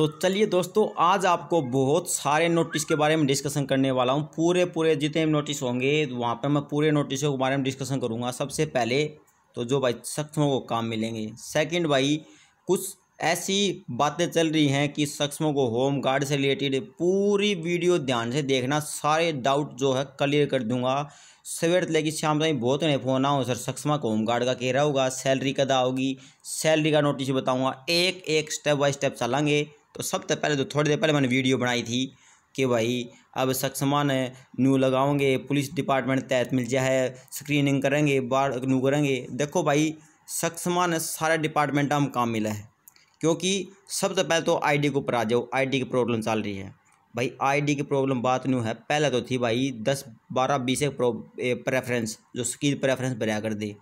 तो चलिए दोस्तों, आज आपको बहुत सारे नोटिस के बारे में डिस्कशन करने वाला हूँ। पूरे पूरे जितने भी नोटिस होंगे, वहाँ पर मैं पूरे नोटिसों के बारे में डिस्कशन करूँगा। सबसे पहले तो जो भाई सक्षमों को काम मिलेंगे। सेकंड भाई, कुछ ऐसी बातें चल रही हैं कि सक्षमों को होम गार्ड से रिलेटेड पूरी वीडियो ध्यान से देखना, सारे डाउट जो है क्लियर कर दूँगा। सवेर लेकिन शाम तक बहुत नहीं फ़ोन आओ सर सक्षमा को होम गार्ड का कह रहा होगा सैलरी कदा होगी? सैलरी का नोटिस बताऊँगा। एक एक स्टेप बाय स्टेप चलेंगे। तो सबसे पहले तो थोड़ी देर पहले मैंने वीडियो बनाई थी कि भाई अब सक्षमा ने न्यू लगाओगे पुलिस डिपार्टमेंट तहत मिल जाए स्क्रीनिंग करेंगे बार न्यू करेंगे। देखो भाई सक्षमा ने सारे डिपार्टमेंट हम काम मिला है, क्योंकि सबसे पहले तो आईडी के ऊपर आ जाओ आईडी की प्रॉब्लम चल रही है। भाई आईडी की प्रॉब्लम बात नहीं है, पहले तो थी भाई दस बारह बीस एक प्रेफरेंस जो स्किल प्रेफरेंस भरा कर दे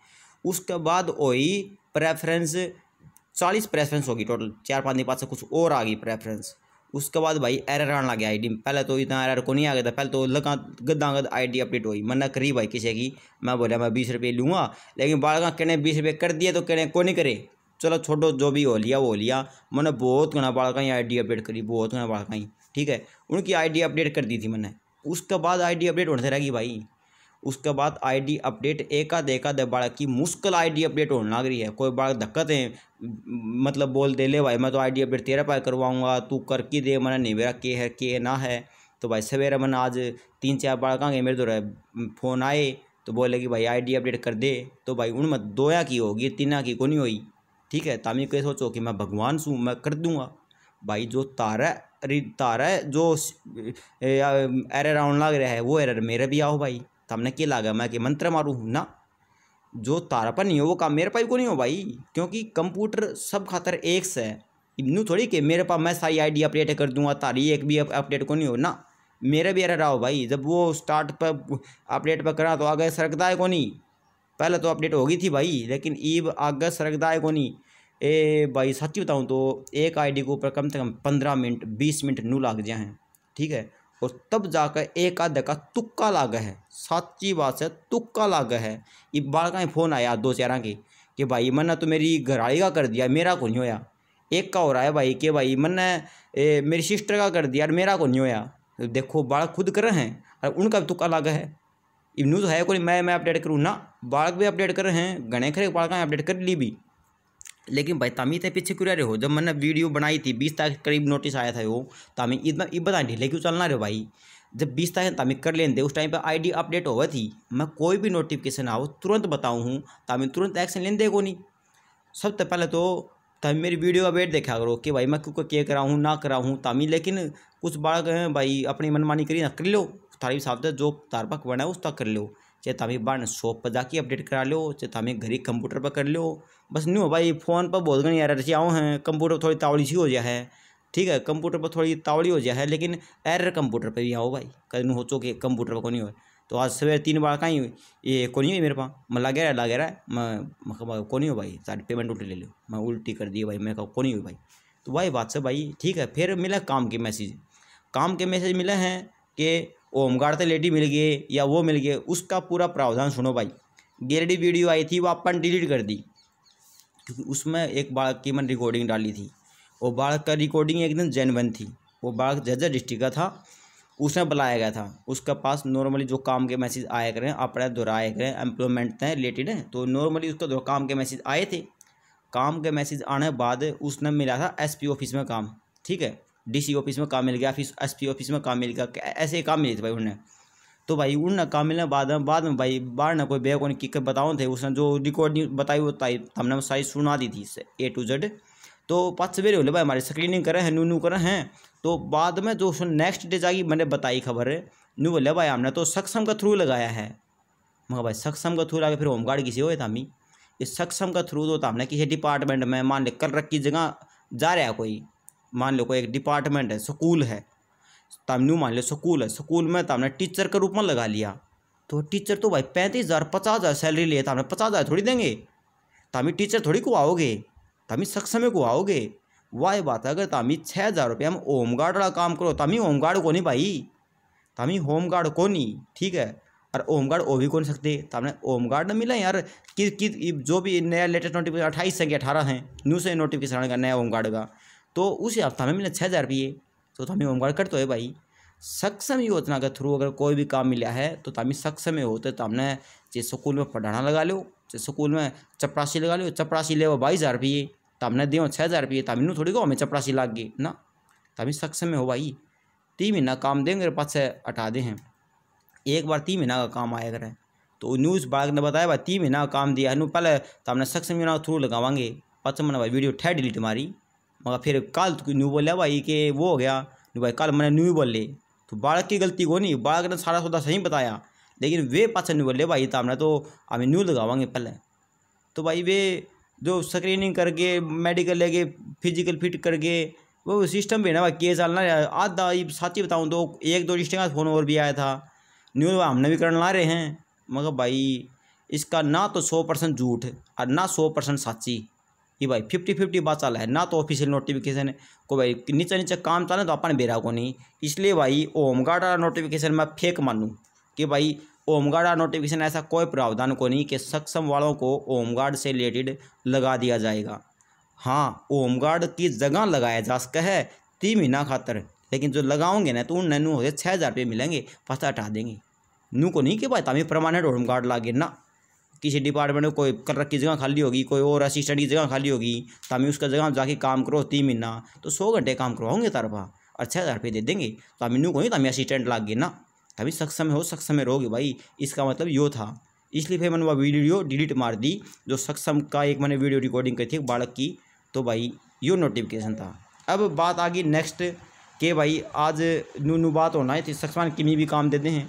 उसके बाद वही प्रेफरेंस चालीस प्रेफरेंस होगी टोटल चार पाँच दिन पाँच से कुछ और आ गई प्रेफरेंस उसके बाद भाई एरर आने लगे आई डी पहले तो इतना एरर को नहीं आ गया था। पहले तो लगा, गद्दा गद आई डी अपडेट हुई। मैंने करी भाई किसी की। मैं बोला, मैं बीस रुपये लूँगा। लेकिन बालका कहने, बीस रुपये कर दिए तो कहने को नहीं करे। चलो छोटो, जो भी हो लिया, वो लिया। मैंने बहुत घना बालका ही आई अपडेट करी, बहुत घना बालका ही। ठीक है? उनकी आई डी अपडेट कर दी थी मैंने। उसके बाद आई डी अपडेट होने से रहेगी भाई। उसके बाद आईडी अपडेट एक एक आध बालक की मुश्किल आईडी अपडेट होने लग रही है। कोई बालक धक्कत है मतलब बोल दे ले भाई, मैं तो आईडी अपडेट तेरा पाए करवाऊँगा, तू कर के दे, मैंने नहीं मेरा के है, के ना है। तो भाई सवेरे मैंने आज तीन, चार बालक आएँगे मेरे तो फ़ोन आए तो बोले कि भाई आईडी अपडेट कर दे। तो भाई उनमें दोया की होगी, तीना की को नहीं हुई। ठीक है, तामी कह सोचो कि मैं भगवान सू, मैं कर दूँगा। भाई जो तारा तारा जो एरर आने लग रहा है, वो एरर मेरे भी आओ भाई। हमने क्या लागा मैं कि मंत्र मारूँ ना। जो तारा पर नहीं हो, वो काम मेरे पास को नहीं हो भाई, क्योंकि कंप्यूटर सब खातर एक से है। इनू थोड़ी कि मेरे पास मैं सारी आईडी अपडेट कर दूँगा, तारी एक भी अपडेट को नहीं हो ना। मेरे भी एरर आओ भाई, जब वो स्टार्ट पर अपडेट पर करा तो आगे सरकदा है को नहीं पहले तो अपडेट होगी थी भाई, लेकिन ईब आगे सरकदा है को नहीं ए भाई सच्ची बताऊँ तो एक आईडी के ऊपर कम से कम पंद्रह मिनट, बीस मिनट नू लाग जाए हैं ठीक है? और तब जाकर एक आधे का तुक्का लागा है। साची बात है तुक्का लागा है। ये बाल का फ़ोन आया दो चार की कि भाई मैंने तो मेरी घराड़ी का कर दिया, मेरा को नहीं होया। एक का हो रहा है भाई कि भाई मैंने मेरी सिस्टर का कर दिया मेरा को नहीं होया। तो देखो बाल खुद कर रहे हैं और उनका भी तुक्का लागा है। न्यूज़ है कोई, मैं मैं अपडेट करूँ? ना, बालक भी अपडेट कर रहे हैं घने खरे बालक अपडेट कर ली भी। लेकिन भाई तामी थे पीछे क्यों रहे। हो जब मैंने वीडियो बनाई थी, बीस तारीख करीब नोटिस आया था वो तामी इतना ये बता ढीले क्यों चलना रहे भाई? जब बीस तारीख तामी कर लेते उस टाइम पर आईडी अपडेट हुआ थी। मैं कोई भी नोटिफिकेशन आओ, तुरंत बताऊँ हूँ तामी तुरंत एक्शन लेने को नहीं। सबसे पहले तो तभी मेरी वीडियो का वेट देखा करो कि भाई, मैं क्यों क्या करा हूँ, ना करा हूँ तामी लेकिन कुछ हैं, भाई, अपनी मनमानी करी ना, कर लो। तारी हिसाब से जो तार पक बना है, उस तक कर लो। चाहे तामी बाढ़ शॉप पर जाके अपडेट करा लो, चाहे तामी घर ही कंप्यूटर पर कर लो। बस नहीं हो भाई फ़ोन पर बहुत गई एरर आओ हैं। कंप्यूटर थोड़ी तावड़ी सी हो जाए है। ठीक है कंप्यूटर पर थोड़ी तावड़ी हो जाए है, लेकिन एरर कंप्यूटर पर भी आओ भाई। कहीं हो चो कि कंप्यूटर पर को नहीं हो तो आज सवेरे तीन बार कहीं ये को नहीं हुई मेरे पास? मैं लगे रहा लगे रहा मैं को नहीं हो भाई? सारी पेमेंट उल्टी ले लो। मैं उल्टी कर दी भाई। मैं कहा को नहीं हुई भाई? तो वही बात से भाई, ठीक है, फिर मिला काम के मैसेज काम के मैसेज मिले हैं कि होमगार्ड से लेडी मिल गए या वो मिल गए, उसका पूरा प्रावधान सुनो भाई। गेरडी वीडियो आई थी, वो अपन डिलीट कर दी, क्योंकि उसमें एक बालक की मैंने रिकॉर्डिंग डाली थी। वो बालक का रिकॉर्डिंग एकदम जेनवन थी। वो बालक जजर डिस्ट्रिक्ट का था उसमें बुलाया गया था। उसके पास नॉर्मली जो काम के मैसेज आया करें, अपने दोहराए करें एम्प्लॉयमेंट से रिलेटेड है तो नॉर्मली उसका काम के मैसेज आए थे। काम के मैसेज आने के बाद उसने मिला था एसपी ऑफ़िस में काम, ठीक है? डीसी ऑफ़िस में काम मिल गया, फिर एसपी ऑफ़िस में काम मिल गया ऐसे काम मिले थे भाई उन्हें तो भाई उन काम मिलने बाद में बाद में भाई बाहर ना कोई बैग की बताओ थे, उसने जो रिकॉर्डिंग बताई वो हमने सारी सुना दी थी ए टू जेड तो पाँच सवेरे बोले, भाई हमारी स्क्रीनिंग करें हैं नू नू करें हैं। तो बाद में जो उसने नेक्स्ट डे जागी मैंने बताई खबर नू बोले, भाई हमने तो सक्षम का थ्रू लगाया है। मगर भाई सक्षम का थ्रू लगा फिर होमगार्ड किसी हो था हमी इस सक्षम का थ्रू तो हमने किसी डिपार्टमेंट में, मान ले, कल रख की जगह जा रहा है कोई मान लो कोई एक डिपार्टमेंट है स्कूल है तमनु मान लो स्कूल है स्कूल में तो हमने टीचर के रूप में लगा लिया। तो टीचर तो भाई पैंतीस हज़ार पचास हज़ार सैलरी लिए तो हमें पचास हज़ार थोड़ी देंगे। तामी टीचर थोड़ी को आओगे तामी सक्षम को आओगे। वाह बात है अगर तामी छः हज़ार रुपये हम होमगार्ड वाला काम करो तमी होम गार्ड को नहीं भाई। तमी होम गार्ड को नहीं ठीक है? और होम गार्ड वो भी कौन सकते? तो हमने होमगार्ड मिला यार कि, कि जो भी नया लेटेस्ट नोटिफिकेशन अट्ठाईस से अठारह हैं न्यू से नोटिफिकेशन का नया होम गार्ड का। तो उस से हमें मिले छः हज़ार रुपये तो हमें होमगार्ड तो है भाई, सक्षम योजना के थ्रू अगर कोई भी काम मिला है तो तभी सक्षम होते। तो हमने चाहे स्कूल में पढ़ाना लगा लो चाहे स्कूल में चपरासी लगा लो, चपरासी ले वो बाईस हज़ार रुपये तो हमने दे छः हज़ार रुपये तभी थोड़ी को हमें चपरासी लाग गई ना तभी सक्षम में हो भाई। तीन महीना काम देंगे पाँच से हटा दे एक बार तीन महीना का काम आया करें। तो न्यूज़ बाग ने बताया, भाई, तीन महीना का काम दिया है। पहले तो हमने सक्षम योजना के थ्रू लगावांगे। पच मैंने भाई, वीडियो ठह डिलीट मारी। मगर फिर कल न्यू बोलिया भाई कि वो हो गया। भाई, कल मैंने न्यू बोले तो बालक की गलती को नहीं, बालक ने सारा सौदा सही बताया, लेकिन वे पाचा नहीं बोले भाई तो हमने तो हमें न्यू लगावांगे पहले। तो भाई वे जो स्क्रीनिंग करके मेडिकल लेके फ़िज़िकल फिट करके, वो सिस्टम भी ना भाई के चलना आधा साथी बताऊँ तो एक दो रिश्ते का फ़ोन और भी आया था। न्यूज़ हमने भी करने ला रहे हैं। मगर भाई, इसका ना तो सौ परसेंट झूठ, और ना सौ परसेंट सच्ची ये भाई फिफ्टी फिफ्टी बात चला है, ना तो ऑफिशियल नोटिफिकेशन को भाई नीचे नीचे काम चले तो अपन बेरा को नहीं। इसलिए भाई होमगार्ड वाला नोटिफिकेशन मैं फेक मानूँ कि भाई होमगार्ड वाला नोटिफिकेशन ऐसा कोई प्रावधान को नहीं कि सक्षम वालों को होमगार्ड से रिलेटेड लगा दिया जाएगा। हाँ होमगार्ड की जगह लगाया जा सका है तीन महीना खातर। लेकिन जो लगाओगे ना तो उन नैनू हो गए छः हज़ार रुपये मिलेंगे पता हटा देंगे। नू को नहीं कि भाई तभी परमानेंट होमगार्ड लागे ना। किसी डिपार्टमेंट में कोई कलर की जगह खाली होगी, कोई और असिस्टेंट की जगह खाली होगी तभी उसका जगह जाके काम करो तीन महीना तो सौ घंटे काम करवाओगे तरफा और छः हज़ार रुपये दे देंगे तो नू को नहीं तभी असिस्टेंट लाग ना। तभी सक्षम हो, सक्षम में रहोगे भाई, इसका मतलब यो था। इसलिए फिर मैंने वह वीडियो डिलीट मार दी, जो सक्षम का एक मैंने वीडियो रिकॉर्डिंग करी थी बालक की तो भाई यो नोटिफिकेशन था। अब बात आ गई नेक्स्ट के भाई आज नू नू बात होना है तो सक्षमान किमी भी काम देते हैं।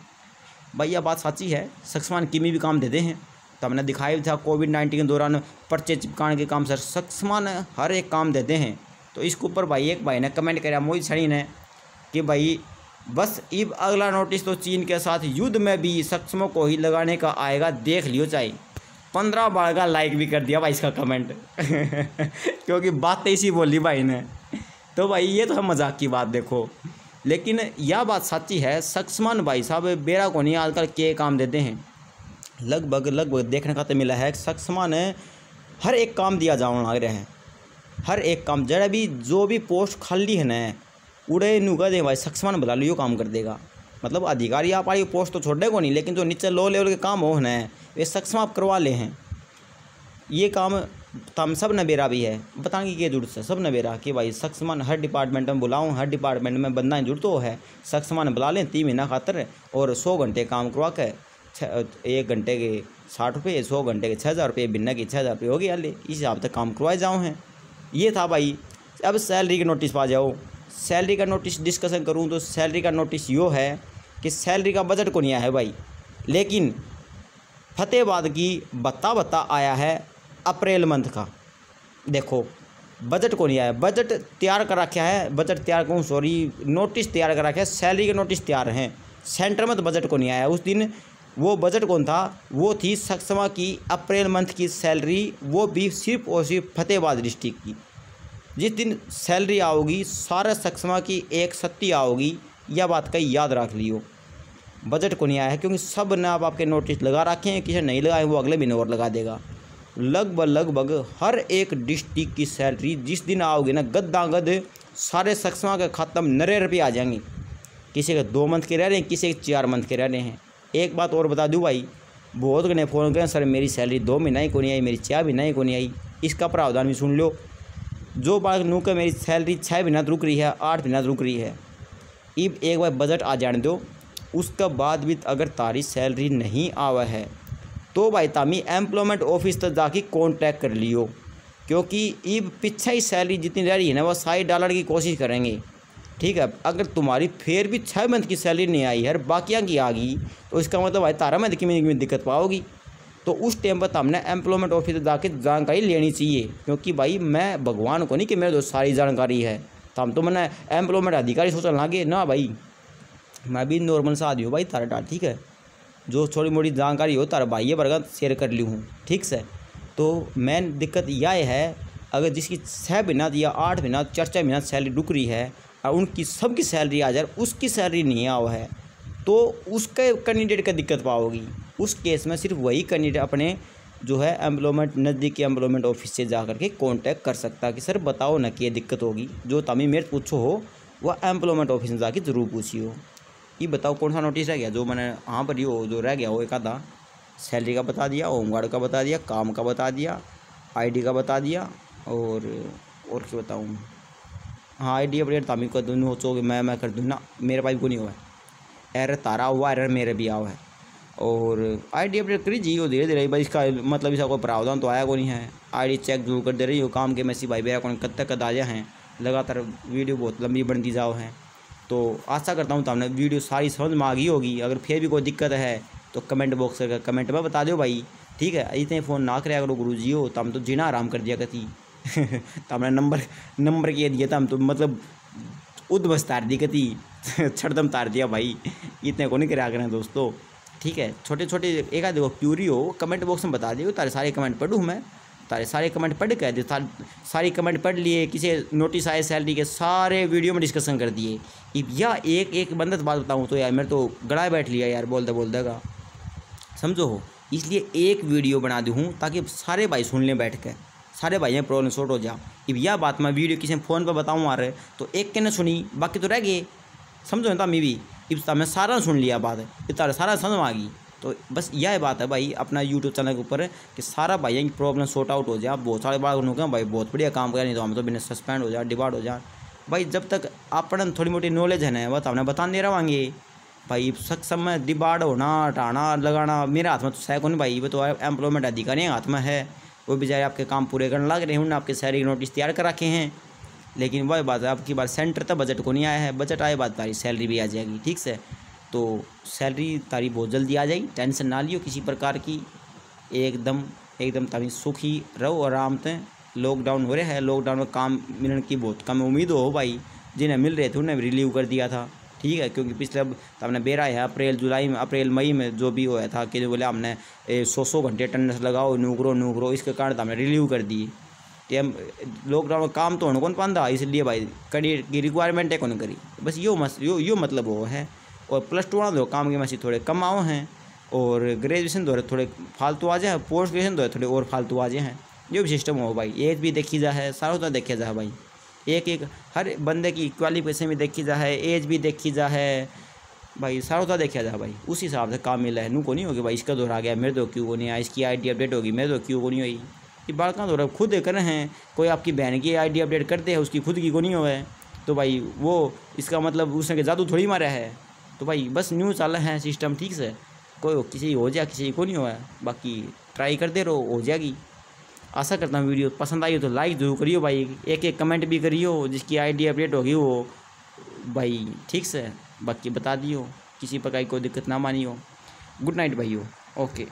भाई, यह बात सच्ची है सक्षमान किमी भी काम देते हैं। तो हमने दिखाया भी था कोविड नाइन्टीन के दौरान पर्चे चिपकाने के काम सर सक्षमान हर एक काम देते हैं। तो इसके ऊपर भाई एक भाई ने कमेंट कराया मोहित सड़ी ने, कि भाई, बस इब अगला नोटिस तो चीन के साथ युद्ध में भी सक्षमों को ही लगाने का आएगा, देख लियो चाहे। पंद्रह बार का लाइक भी कर दिया भाई इसका कमेंट क्योंकि बात तो इसी बोली भाई ने। तो भाई, ये तो है मज़ाक की बात देखो। लेकिन यह बात सच्ची है सक्समान भाई साहब बेरा को नहीं आजकल के काम देते हैं। लगभग लगभग देखने का तो मिला है सक्समान हर एक काम दिया जाने लग रहे हैं। हर एक काम जरा भी, जो भी पोस्ट खाली है ना, उड़े नुगा दे भाई सक्समान बुला लो काम कर देगा। मतलब अधिकारी आप आई पोस्ट तो छोड़ने को नहीं, लेकिन जो नीचे लो लेवल के काम हो ना, वे सक्षम आप करवा ले हैं। ये काम तम सब नबेरा भी है। बताएँगे कि जुड़ से सब नबेरा कि भाई, सक्षमान हर डिपार्टमेंट में बुलाऊँ, हर डिपार्टमेंट में बंदा जुड़ तो है। सक्षमान बुला लें, तीन महीना खातर और सौ घंटे काम करवा के एक घंटे के, साठ रुपये सौ घंटे के छः हज़ार रुपये बिना की छः हज़ार रुपये हो गया ले। इस हिसाब से काम करवाए जाओ हैं। ये था भाई। अब सैलरी के नोटिस पा जाओ। सैलरी का नोटिस डिस्कशन करूँ तो सैलरी का नोटिस यो है कि सैलरी का बजट को नहीं आया है भाई। लेकिन फतेहबाद की बत्ता बत्ता आया है अप्रैल मंथ का। देखो बजट को नहीं आया। बजट तैयार कर रखा है। बजट तैयार करूँ सॉरी नोटिस तैयार कर रखा है। सैलरी के नोटिस तैयार हैं। सेंटर में तो बजट को नहीं आया। उस दिन वो बजट कौन था? वो थी सक्षमा की अप्रैल मंथ की सैलरी, वो भी सिर्फ़ और सिर्फ़ फतेहबाद डिस्ट्रिक्ट की। जिस दिन सैलरी आओगी, सारे सक्षमा की एक सत्ती आओगी, यह बात कहीं याद रख लियो। बजट को नहीं आया है, क्योंकि सबने आप आपके नोटिस लगा रखे हैं, किसी नहीं लगाए वो अगले महीने और लगा देगा। लगभग लगभग हर एक डिस्ट्रिक्ट की सैलरी जिस दिन आओगे ना गद्दा गद सारे सक्षमा के ख़त्म नरे रुपये आ जाएँगे। किसी के दो मंथ के रह रहे हैं, किसी के चार मंथ के रह रहे हैं। एक बात और बता दूँ भाई, बहुत ने फ़ोन करें सर, मेरी सैलरी दो महीना ही को नहीं आई, मेरी चार महीना ही को नहीं आई। इसका प्रावधान भी सुन लो। जो बात नू के मेरी सैलरी छः महीना रुक रही है, आठ महीना रुक रही है। इब एक बार बजट आ जाने दो। उसके बाद भी अगर तारी सैलरी नहीं आवा है तो भाई तामी एम्प्लॉयमेंट ऑफ़िस तक जाके कॉन्टैक्ट कर लियो। क्योंकि इब पीछे ही सैलरी जितनी रह रही है ना, वो साइड डालने की कोशिश करेंगे। ठीक है, अगर तुम्हारी फिर भी छः मंथ की सैलरी नहीं आई है बाकियाँ की आ गई तो इसका मतलब भाई तारा मंथ की में दिक्कत पाओगी तो उस टाइम पर हमने एम्प्लॉयमेंट ऑफ़िस जाके जानकारी लेनी चाहिए, क्योंकि भाई मैं भगवान को नहीं कि मेरे दोस्त सारी जानकारी है। तो हम तो मैंने एम्प्लॉयमेंट अधिकारी सोचने लगे, ना भाई, मैं भी नॉर्मल सा आदमी हूँ भाई, तारा डाल ठीक है? जो थोड़ी मोटी जानकारी हो, तारा भाई ये वर्ग शेयर कर ली हूँ, ठीक से? तो मेन दिक्कत यह है, अगर जिसकी छः महीना या आठ महीना, चार चार महीना सैलरी रुक रही है उनकी सबकी सैलरी आ जाए, उसकी सैलरी नहीं आ है तो उसके कैंडिडेट का दिक्कत पाओगी। उस केस में सिर्फ़ वही कैंडिडेट अपने जो है एम्प्लॉयमेंट, नज़दीक के एम्प्लॉयमेंट ऑफ़िस से जा करके कॉन्टैक्ट कर सकता कि, सर, बताओ ना कि ये दिक्कत होगी। जो तमी मेरे पूछो हो, वह एम्प्लॉयमेंट ऑफ़िस में जाके ज़रूर पूछी हो ये बताओ कौन सा नोटिस रह गया? जो मैंने हाँ पर हो जो रह गया, वो एक आधा। सैलरी का बता दिया, होमगार्ड का बता दिया, काम का बता दिया आईडी का बता दिया, और और क्या बताऊँ? हाँ आई डी अपडेट तामी कर दूँ हो मैं मैं कर दूँ। ना, मेरे पास को नहीं हुआ है। एरर तारा हुआ, एरर मेरे भी आओ है। और आई डी अपडेट करी जी, वो धीरे धीरे भाई इसका मतलब इसका कोई प्रावधान तो आया को नहीं है। आई डी चेक ज़रूर कर दे रही हो काम के मैसी भाई मेरा कौन कद तक कद आया हैं। लगातार वीडियो बहुत लंबी बनती जाओ हैं। तो आशा करता हूँ तो हमने वीडियो सारी समझ में आ गई होगी। अगर फिर भी कोई दिक्कत है तो कमेंट बॉक्स कमेंट में बता दो भाई। ठीक है, इतने फ़ोन ना करे करो गुरु जी हो तो हम तो जीना आराम कर दिया करती। तो हमने नंबर नंबर किए दिया था हम तो मतलब उद्वस तार दी कती छड़दम तार दिया भाई। इतने को नहीं करा करें दोस्तों। ठीक है छोटे छोटे एक आध क्यूरी हो कमेंट बॉक्स में बता दियो, तारे सारे कमेंट पढ़ूँ मैं। तारे सारे कमेंट पढ़ कर सारी कमेंट पढ़ लिए, किसी नोटिस आए सैलरी के सारे वीडियो में डिस्कशन कर दिए। या एक एक बंदत बात बताऊँ तो यार, मेरे तो गड़ा बैठ लिया यार, बोलते बोलते समझो हो इसलिए एक वीडियो बना दूँ ताकि सारे भाई सुन लें बैठ कर सारे भाई हैं प्रॉब्लम सॉर्ट हो जा। अब यह बात मैं वीडियो किसी फ़ोन पर बताऊँ आ रहे तो एक के ने सुनी, बाकी तो रह गए। समझो ना मैं भी। इब मैं सारा सुन लिया बात इतना सारा समझ में आ गई। तो बस यह बात है भाई, अपना यूट्यूब चैनल के ऊपर, कि सारा भाई की प्रॉब्लम सॉर्ट आउट हो जाए बहुत सारे बार उन्होंने भाई, बहुत बढ़िया काम करें, नहीं तो हम तो बिना सस्पेंड हो जाए डिबार्ड हो जाए भाई, जब तक अपन थोड़ी मोटी नॉलेज है ना वह तो हमने बता दे रहे भाई सक समय डिबार्ड होना हटाना लगाना, मेरे हाथ में तो सह को नहीं भाई, वो तो एम्प्लॉयमेंट अधिकारी हाथ में है। वो बेचारे आपके काम पूरे करने लग रहे हैं उन्होंने आपके सैलरी नोटिस तैयार कर रखे हैं। लेकिन वही बात है, आपकी बार सेंटर तक बजट को नहीं आया है। बजट आए बात तारी सैलरी भी आ जाएगी, ठीक से? तो सैलरी तारी बहुत जल्दी आ जाएगी टेंशन ना लियो किसी प्रकार की। एकदम एकदम तभी सुखी रहो आराम से। लॉकडाउन हो रहा है लॉकडाउन में काम मिलने की बहुत कम उम्मीद हो भाई। जिन्हें मिल रहे थे, उन्हें रिलीव कर दिया था। ठीक है, क्योंकि पिछले अब तो हमने बेरा है, अप्रैल, जुलाई में, अप्रैल, मई में जो भी हुआ था, कि जो बोले हमने सौ सौ घंटे अटेंडेंस लगाओ नूकरो नूकरो इसके कारण तो हमने रिलीव कर दी। कि हम लॉकडाउन में काम तो होने कौन पाता इसलिए भाई, कड़ी, की रिक्वायरमेंट है कौन करी। बस यो मस, यो यो मतलब वो है। और प्लस टू वाला दो काम के मसी थोड़े कम आओ हैं, और ग्रेजुएशन दो थोड़े फालतू आ जाए पोस्ट ग्रेजुएशन दो थोड़े और फालतू आ जाए हैं। जो भी सिस्टम हो भाई एज भी देखी जा है, सारा तो देखा जा भाई। एक एक, हर बंदे की क्वालिफिकेशन भी देखी जा है एज भी देखी जा है। भाई सारा देखा जा भाई, उस हिसाब से काम मिला है। नू को नहीं होगी भाई, इसका दौर आ गया, मेरे तो क्यों को नहीं आया, इसकी आई डी अपडेट होगी, मेरे तो क्यों को नहीं हुई। कि बालका दौरा खुद कर रहे हैं, कोई आपकी बहन की आई डी अपडेट करते हैं, उसकी खुद की को नहीं है। तो भाई, वो इसका मतलब उसने के जादू थोड़ी मारा है। तो भाई, बस न्यू चल रहे हैं सिस्टम ठीक से, कोई किसी हो जाए, किसी को नहीं है। बाकी ट्राई करते रहो, हो जाएगी। आशा करता हूँ वीडियो पसंद आई हो तो लाइक ज़रूर करियो भाई। एक एक कमेंट भी करियो, जिसकी आईडी अपडेट होगी वो। भाई, ठीक से बाकी बता दियो, किसी प्रकार की कोई दिक्कत ना मानियो। गुड नाइट भाइयों। ओके